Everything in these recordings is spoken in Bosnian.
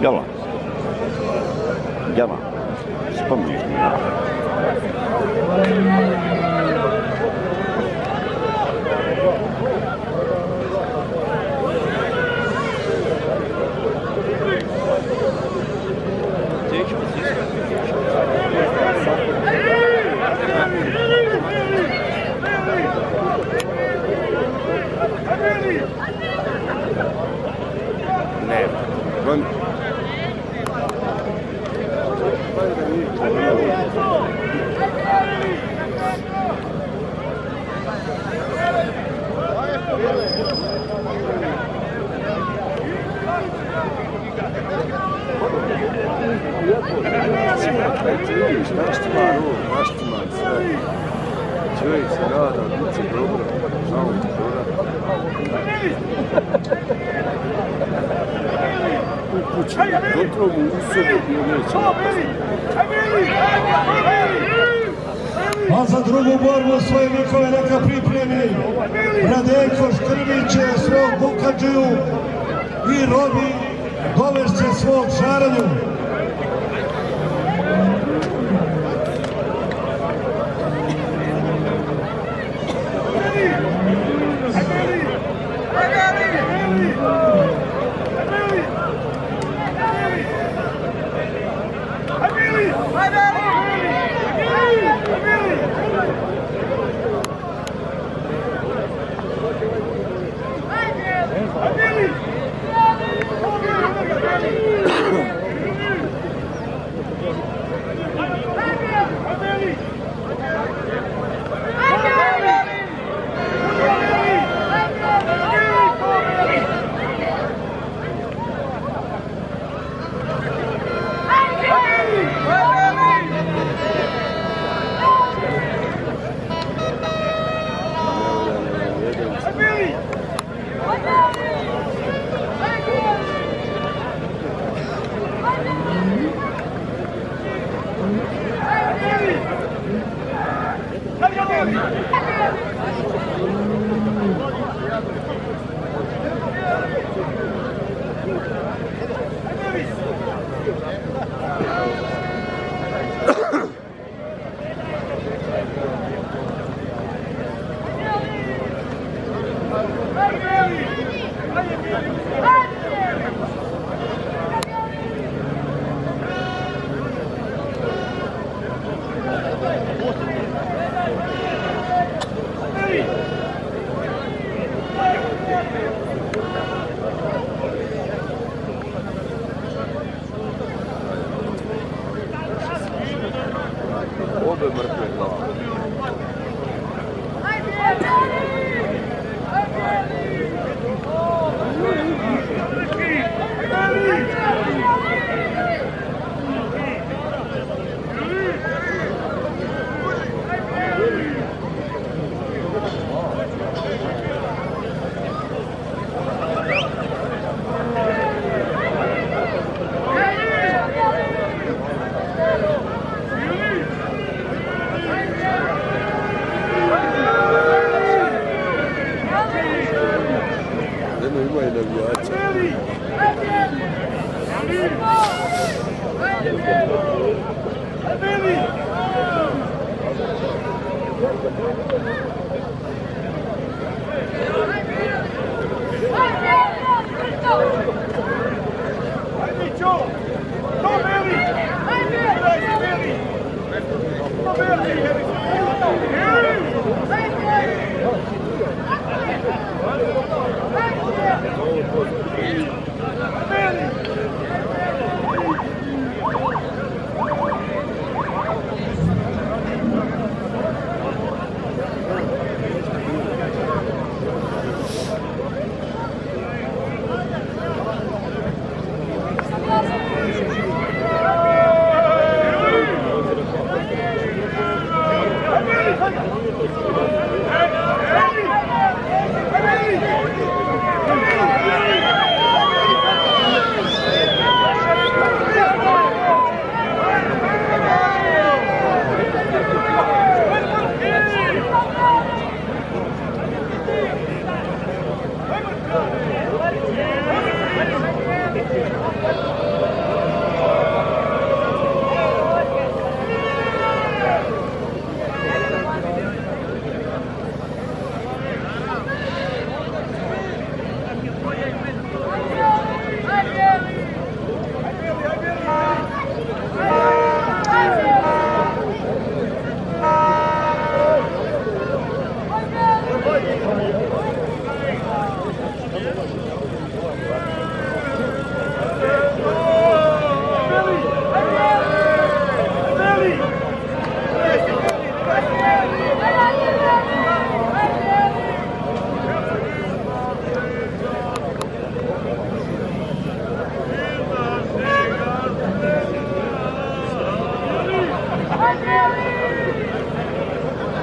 扔了。Vidiš, naštima ruku, naštima sve. Čuj rada, biće dobro. Znamo ti dobro. Upućen, dobro mu u sebi bio neće. A za drugu borbu svoje vikove neka pripremi Radenko Škrbiće svog Bukadžiju i Robi Govešće svog Šaranju.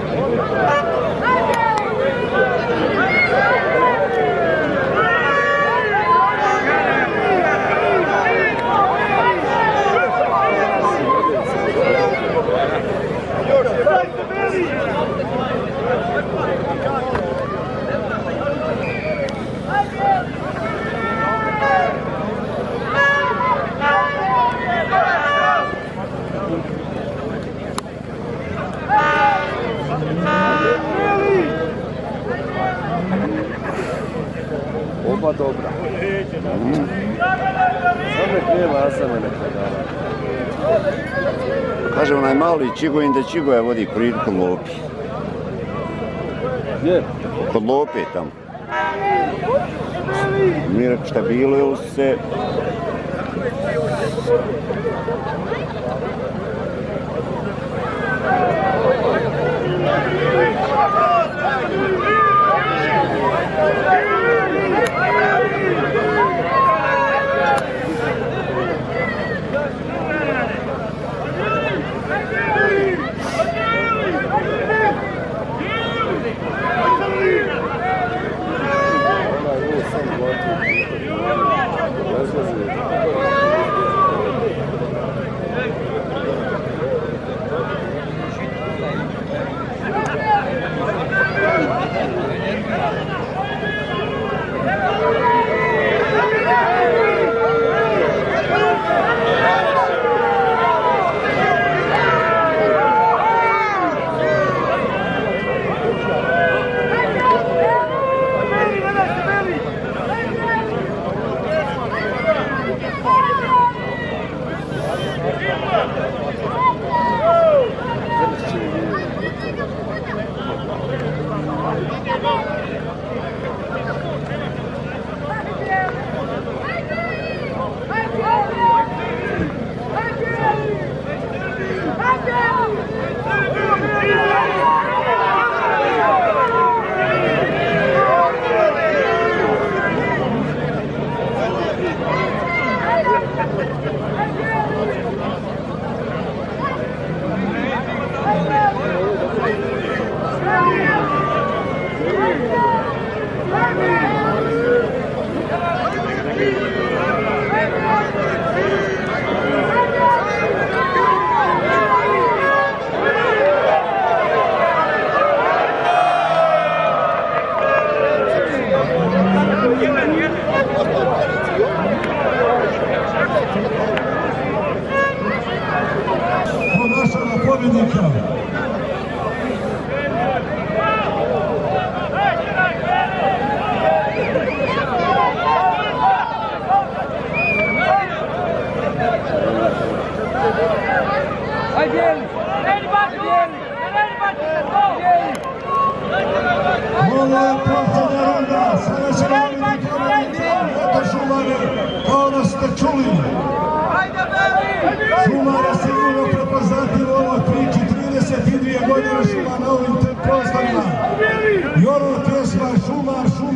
Oh, my God. Oba dobra. Samo nek nema Asana neka dala. Kaže onaj mali Čigojin da Čigoja vodi priliku Lopi. Gdje? Kod Lope tamo. Mi rekao šta bilo se...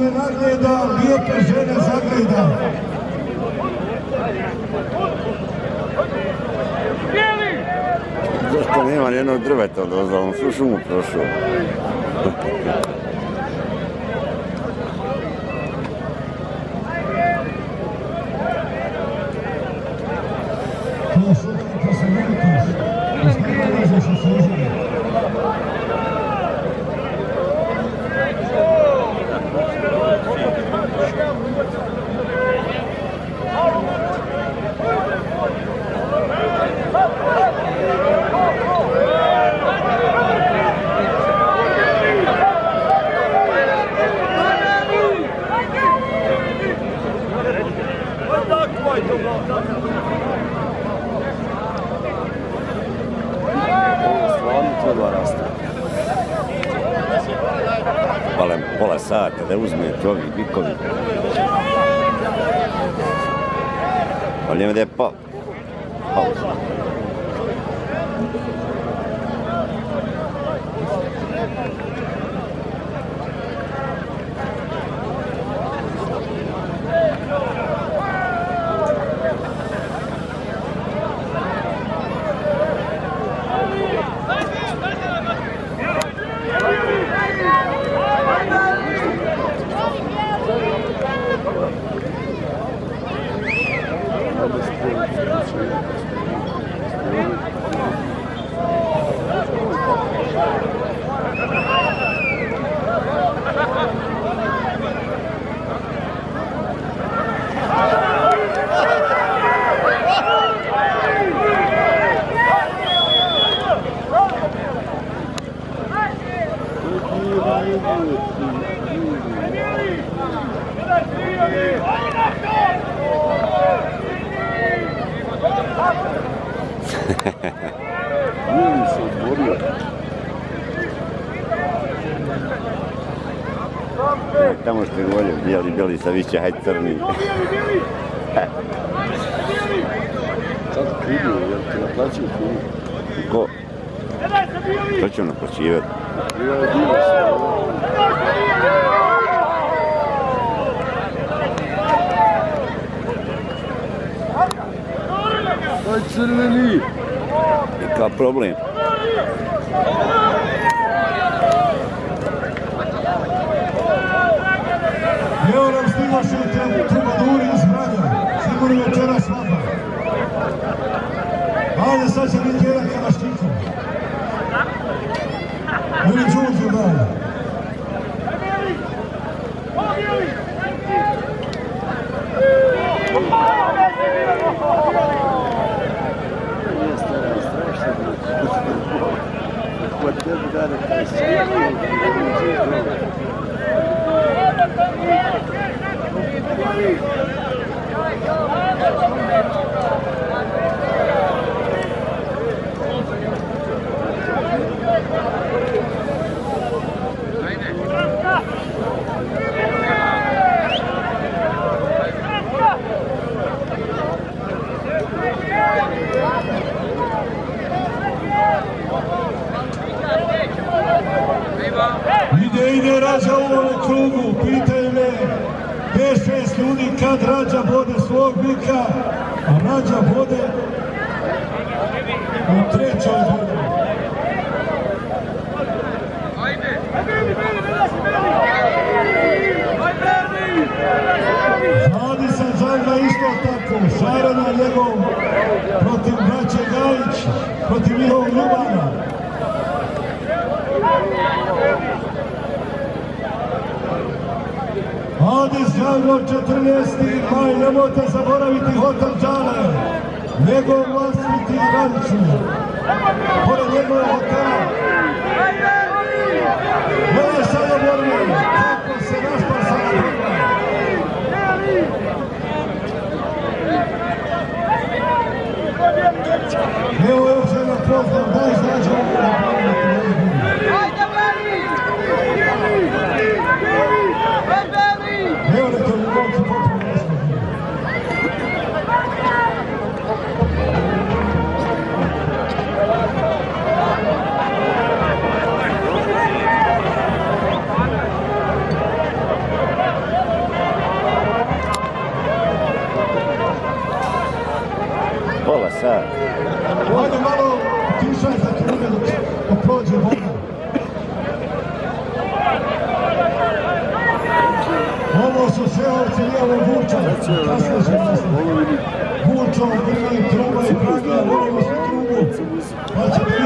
Šumar nagleda, lijepe žene zagleda. Zašto nema nijednog drveta od ozda, on su šumu prošao. To su to se velikaš. Da ste ne može što se uzeli. Ovo stvarno treba rastaviti. Hvala pola sata da uzmete ovi bikovi. Ali nema da je pa... Pauza. Tamo što je govorio, bijeli, bijeli, sa više, hajde crni. Sad vidio, jel ti naplaćuju kunu? Ko? To ću naplaćivati. Ja je bilo se. Aj crveni! Kakav problem? Evo nam stigoše trubaduri iz Praga, snimali večera vama. Ajde, sad će biti jedan kalašnikov. Ili Đurđe dalje. Protiv šarana njegov protiv braće Gajić, protiv njihovog ljubana. Adis Žangov 14. maj, pa nemojte zaboraviti hotel Đale, njegov vlastiti ranču, pored njegovog hotela. Gledaj sada borbe, kako Pola sata. Ajde malo tišajte ljude dok, dok prođe voda. Ovo su sve ovci lijevo Vuča. Kasno se misli. Vučo, Grli, Truba i Pragija, volimo se Trubu. Pa će